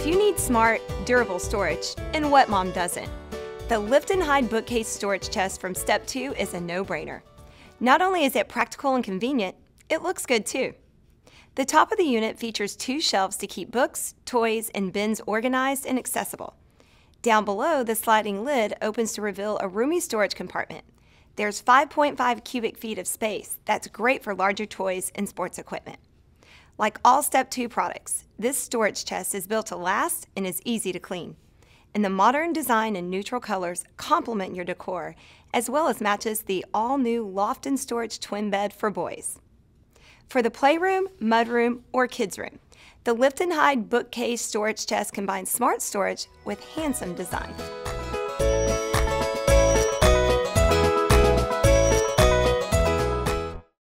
If you need smart, durable storage, and what mom doesn't? The lift and hide bookcase storage chest from Step 2 is a no-brainer. Not only is it practical and convenient, it looks good too. The top of the unit features two shelves to keep books, toys, and bins organized and accessible. Down below, the sliding lid opens to reveal a roomy storage compartment. There's 5.5 cubic feet of space. That's great for larger toys and sports equipment. Like all Step 2 products, this storage chest is built to last and is easy to clean. And the modern design and neutral colors complement your decor, as well as matches the all-new loft and storage twin bed for boys. For the playroom, mudroom, or kids' room, the Lift and Hide bookcase storage chest combines smart storage with handsome design.